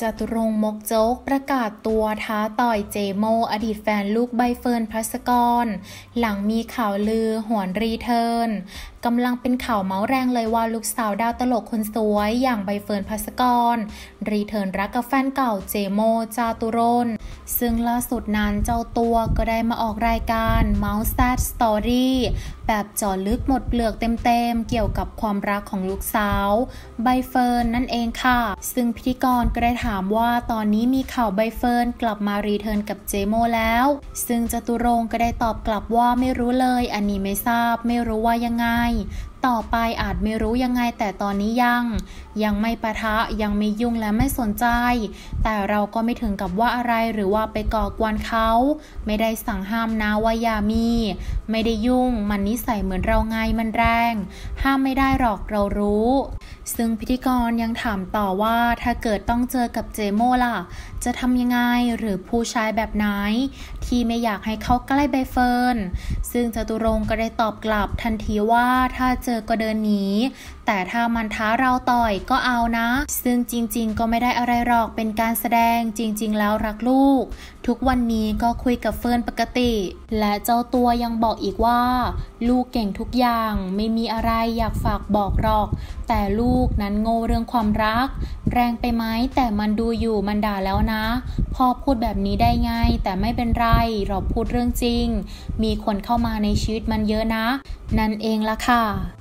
จตุรงค์ มกจ๊กประกาศตัวท้าต่อยเจโม อดีตแฟนลูกใบเฟิร์นพัสกร หลังมีข่าวลือหวนรีเทิร์นกำลังเป็นข่าวเมาส์แรงเลยว่าลูกสาวดาวตลกคนสวยอย่างใบเฟิร์นพัสกร รีเทิร์นรักกับแฟนเก่าเจโม จาตุรนซึ่งล่าสุดนั้นเจ้าตัวก็ได้มาออกรายการ Mouse Sad Story แบบเจาะลึกหมดเปลือกเต็มๆ เกี่ยวกับความรักของลูกสาว ใบเฟิร์นนั่นเองค่ะ ซึ่งพิธีกรก็ได้ถามว่าตอนนี้มีข่าวใบเฟิร์นกลับมารีเทิร์นกับเจโมแล้ว ซึ่งจตุรงค์ก็ได้ตอบกลับว่าไม่รู้เลย อันนี้ไม่ทราบ ไม่รู้ว่ายังไงต่อไปอาจไม่รู้ยังไงแต่ตอนนี้ยัง ยังไม่ปะทะยังไม่ยุ่งและไม่สนใจ แต่เราก็ไม่ถึงกับว่าอะไรหรือว่าไปก่อกวนเขา ไม่ได้สั่งห้ามนะว่าอย่ามี ไม่ได้ยุ่งมันนิสัยเหมือนเราไงมันแรง ห้ามไม่ได้หรอกเรารู้ ซึ่งพิธีกรยังถามต่อว่าถ้าเกิดต้องเจอกับเจโมล่ะ จะทำยังไงหรือผู้ชายแบบไหน ที่ไม่อยากให้เขาใกล้ใบเฟิร์นซึ่งจตุรงก็ได้ตอบกลับทันทีว่าถ้าเจอก็เดินหนี แต่ถ้ามันท้าเราต่อยก็เอานะ ซึ่งจริงๆ ก็ไม่ได้อะไรหรอกเป็นการแสดงจริง ๆ แล้วรักลูก ทุกวันนี้ก็คุยกับเฟิร์นปกติ และเจ้าตัวยังบอกอีกว่า ลูกเก่งทุกอย่างไม่มีอะไรอยากฝากบอกหรอก แต่ลูกนั้นโง่เรื่องความรัก แรงไปไหมแต่มันดูอยู่มันด่าแล้วนะพ่อพูดแบบนี้ได้ไงแต่ไม่เป็นไรเราพูดเรื่องจริง มีคนเข้ามาในชีวิตมันเยอะนะ นั่นเองละค่ะ